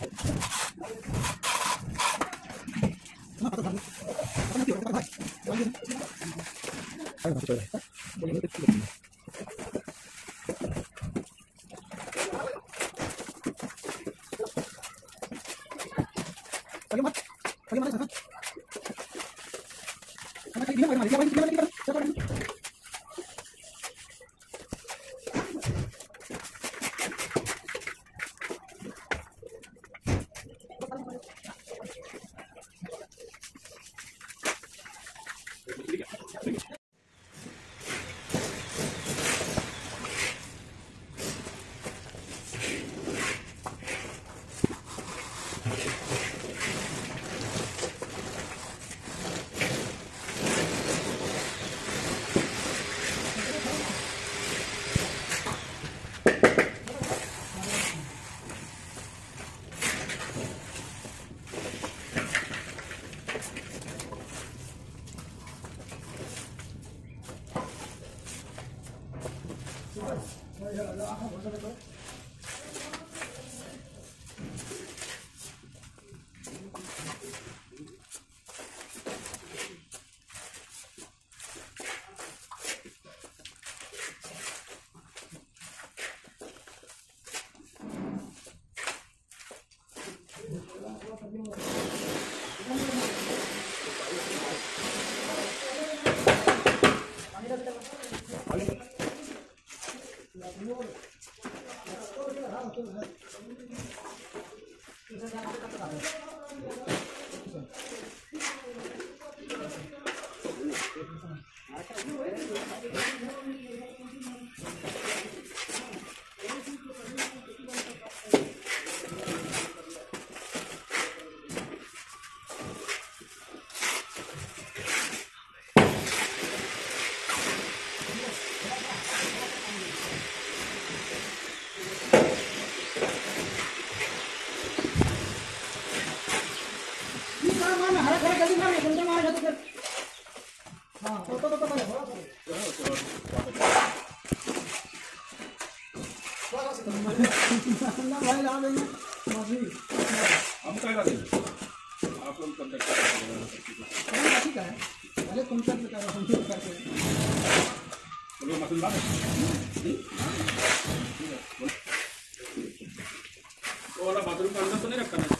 Bagaimana? Bagaimana? Bagaimana? Bagaimana? Bagaimana? Bagaimana? Bagaimana? Bagaimana? Bagaimana? よろしくお願いします。Thank you. हम काय लागेल आपण कॉन्टॅक्ट बोलू मशीन लागेल तो वाला बाथरूम का अंदर तो नहीं रखा ना?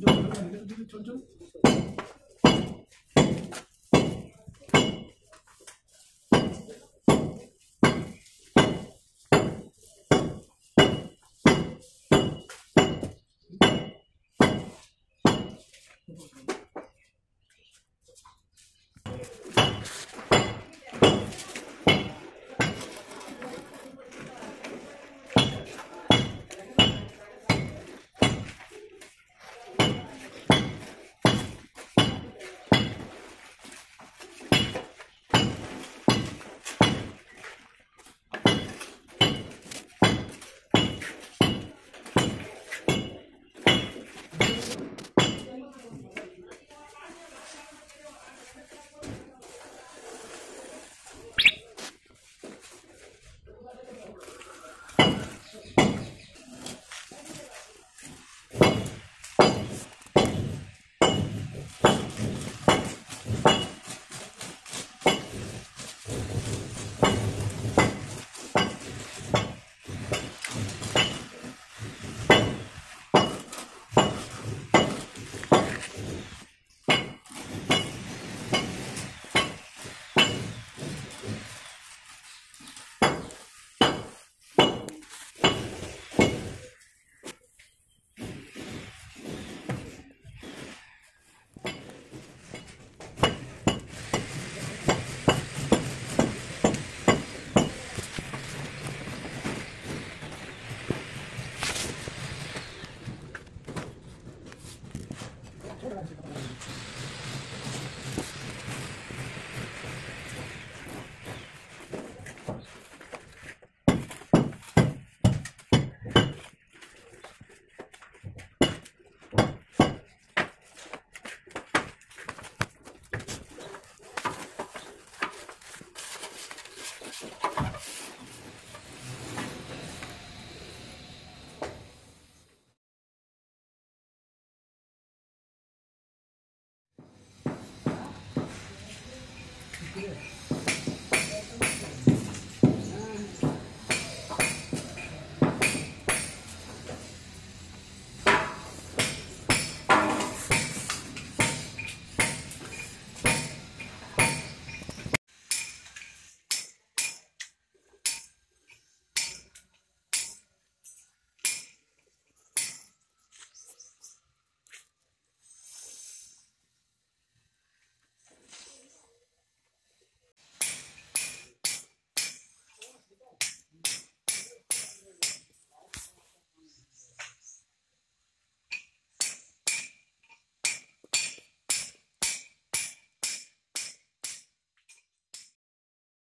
이제 전천